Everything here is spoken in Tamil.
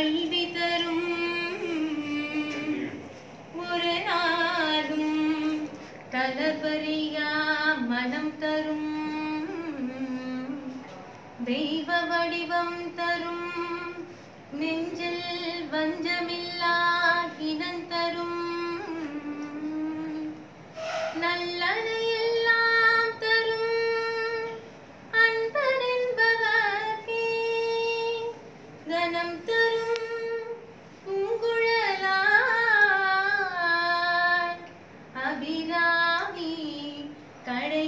கல்வி தரும் ஒரு நாளும் தளபரியா மனம் தரும். தெய்வ வடிவம் தரும். நெஞ்சில் வஞ்சமில்லா மனம் தரும் பூங்குழலாய் அபிராமி கடை